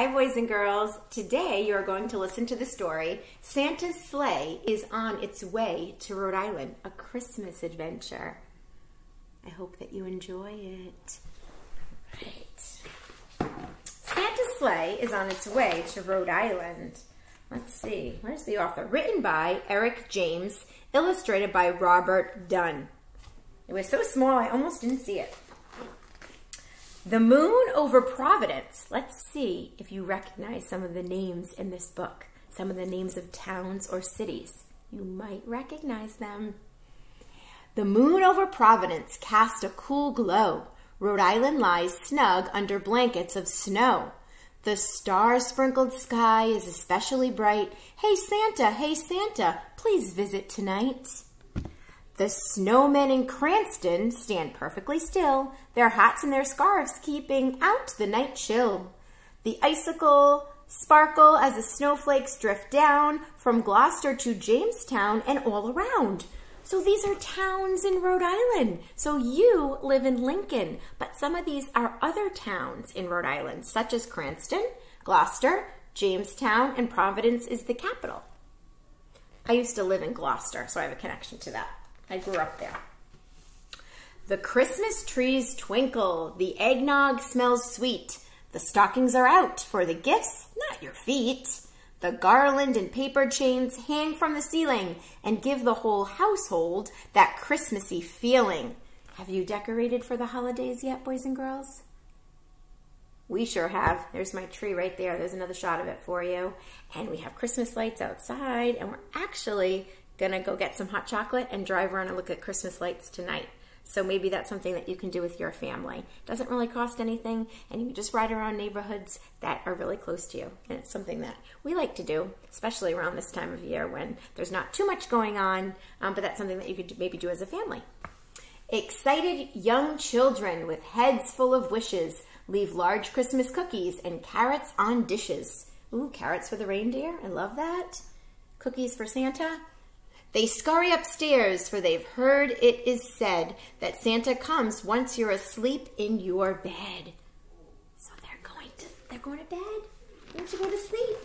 Hi, boys and girls. Today you are going to listen to the story Santa's Sleigh is on its way to Rhode Island, a Christmas adventure. I hope that you enjoy it. Right. Santa's Sleigh is on its way to Rhode Island. Let's see, where's the author? Written by Eric James, illustrated by Robert Dunn. It was so small I almost didn't see it. The Moon over Providence. Let's see if you recognize some of the names in this book, some of the names of towns or cities. You might recognize them. The moon over Providence cast a cool glow. Rhode Island lies snug under blankets of snow. The star sprinkled sky is especially bright. Hey Santa, hey Santa, please visit tonight. The snowmen in Cranston stand perfectly still, their hats and their scarves keeping out the night chill. The icicle sparkle as the snowflakes drift down from Glocester to Jamestown and all around. So these are towns in Rhode Island. So you live in Lincoln, but some of these are other towns in Rhode Island, such as Cranston, Glocester, Jamestown, and Providence is the capital. I used to live in Glocester, so I have a connection to that. I grew up there. The Christmas trees twinkle, the eggnog smells sweet. The stockings are out for the gifts, not your feet. The garland and paper chains hang from the ceiling and give the whole household that Christmassy feeling. Have you decorated for the holidays yet, boys and girls? We sure have. There's my tree right there. There's another shot of it for you. And we have Christmas lights outside, and we're actually gonna go get some hot chocolate and drive around and look at Christmas lights tonight. So maybe that's something that you can do with your family. Doesn't really cost anything, and you can just ride around neighborhoods that are really close to you. And it's something that we like to do, especially around this time of year when there's not too much going on, um, but that's something that you could maybe do as a family. Excited young children with heads full of wishes leave large Christmas cookies and carrots on dishes. Ooh, carrots for the reindeer. I love that. Cookies for Santa. They scurry upstairs, for they've heard it is said that Santa comes once you're asleep in your bed. So they're going to they're going to bed. Once you go to sleep.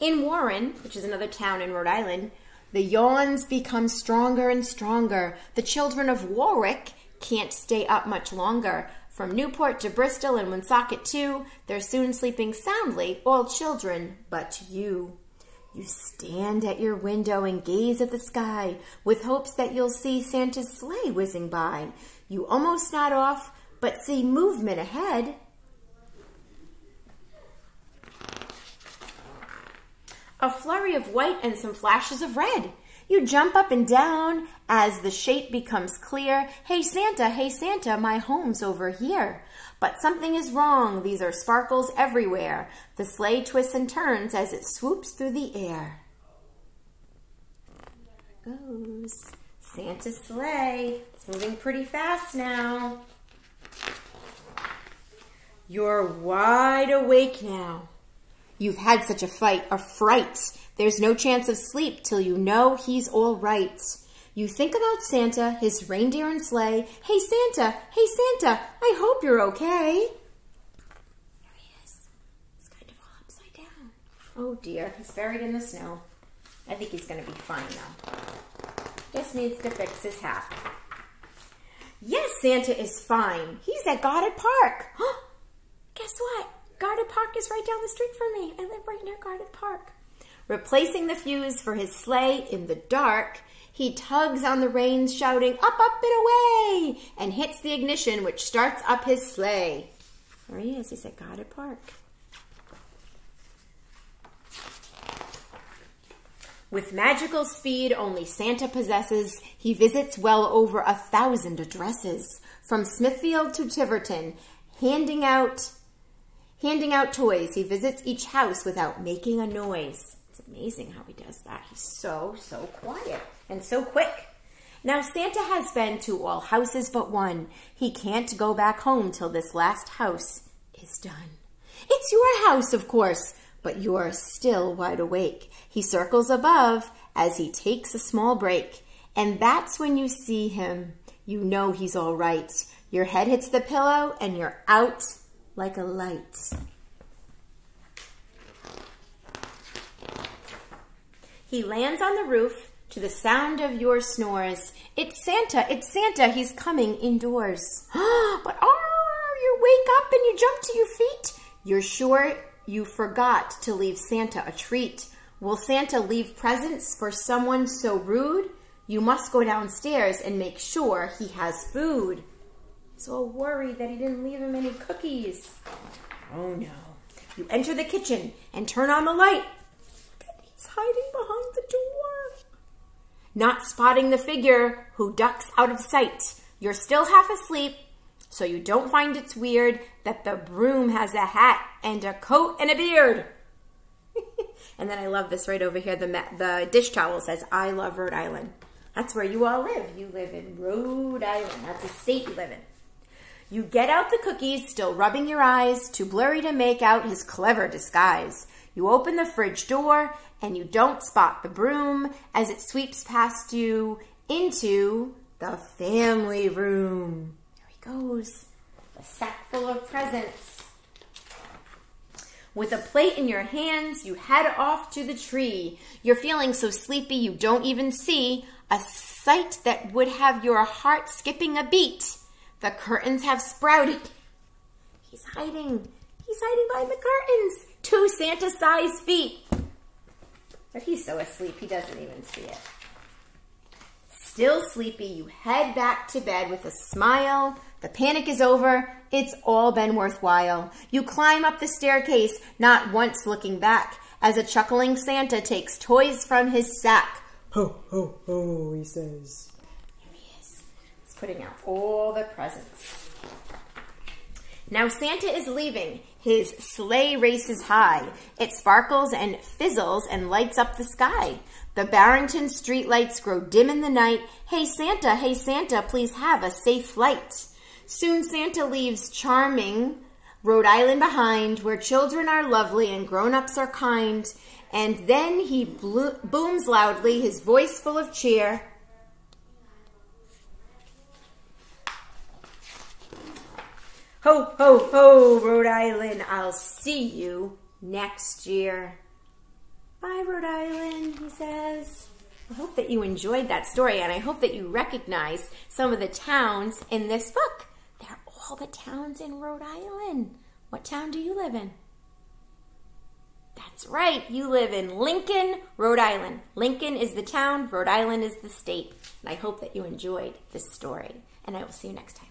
In Warren, which is another town in Rhode Island, the yawns become stronger and stronger. The children of Warwick can't stay up much longer. From Newport to Bristol and Woonsocket too, they're soon sleeping soundly, all children but you. You stand at your window and gaze at the sky with hopes that you'll see Santa's sleigh whizzing by. You almost nod off, but see movement ahead. A flurry of white and some flashes of red. You jump up and down as the shape becomes clear. Hey Santa, hey Santa, my home's over here. But something is wrong. These are sparkles everywhere. The sleigh twists and turns as it swoops through the air. There goes. Santa's sleigh. It's moving pretty fast now. You're wide awake now. You've had such a fight, a fright. There's no chance of sleep till you know he's all right. You think about Santa, his reindeer and sleigh. Hey, Santa! Hey, Santa! I hope you're okay. There he is. He's kind of all upside down. Oh, dear. He's buried in the snow. I think he's going to be fine, though. Just needs to fix his hat. Yes, Santa is fine. He's at Goddard Park. Guess what? Goddard Park is right down the street from me. I live right near Goddard Park. Replacing the fuse for his sleigh in the dark, he tugs on the reins, shouting, Up, up, and away! and hits the ignition, which starts up his sleigh. There he is. He's at Goddard Park. With magical speed only Santa possesses, he visits well over a thousand addresses, from Smithfield to Tiverton, handing out handing out toys. He visits each house without making a noise. It's amazing how he does that. He's so, so quiet and so quick. Now Santa has been to all houses but one. He can't go back home till this last house is done. It's your house, of course, but you're still wide awake. He circles above as he takes a small break. And that's when you see him. You know he's all right. Your head hits the pillow and you're out like a light. He lands on the roof to the sound of your snores. It's Santa, it's Santa, he's coming indoors. but ah, you wake up and you jump to your feet. You're sure you forgot to leave Santa a treat. Will Santa leave presents for someone so rude? You must go downstairs and make sure he has food. So worried that he didn't leave him any cookies. Oh no. You enter the kitchen and turn on the light. He's hiding behind the door. Not spotting the figure who ducks out of sight. You're still half asleep, so you don't find it's weird that the broom has a hat and a coat and a beard. and then I love this right over here. The, the dish towel says, I love Rhode Island. That's where you all live. You live in Rhode Island. That's the state you live in. You get out the cookies, still rubbing your eyes, too blurry to make out his clever disguise. You open the fridge door, and you don't spot the broom as it sweeps past you into the family room. There he goes, a sack full of presents. With a plate in your hands, you head off to the tree. You're feeling so sleepy you don't even see a sight that would have your heart skipping a beat. The curtains have sprouted. He's hiding. He's hiding behind the curtains. Two Santa-sized feet. But he's so asleep, he doesn't even see it. Still sleepy, you head back to bed with a smile. The panic is over. It's all been worthwhile. You climb up the staircase, not once looking back, as a chuckling Santa takes toys from his sack. Ho, ho, ho, he says putting out all the presents. Now Santa is leaving. His sleigh races high. It sparkles and fizzles and lights up the sky. The Barrington streetlights grow dim in the night. Hey Santa, hey Santa, please have a safe flight. Soon Santa leaves charming Rhode Island behind, where children are lovely and grown-ups are kind. And then he booms loudly, his voice full of cheer. Ho, ho, ho, Rhode Island. I'll see you next year. Bye, Rhode Island, he says. I hope that you enjoyed that story and I hope that you recognize some of the towns in this book. They're all the towns in Rhode Island. What town do you live in? That's right, you live in Lincoln, Rhode Island. Lincoln is the town, Rhode Island is the state. And I hope that you enjoyed this story, and I will see you next time.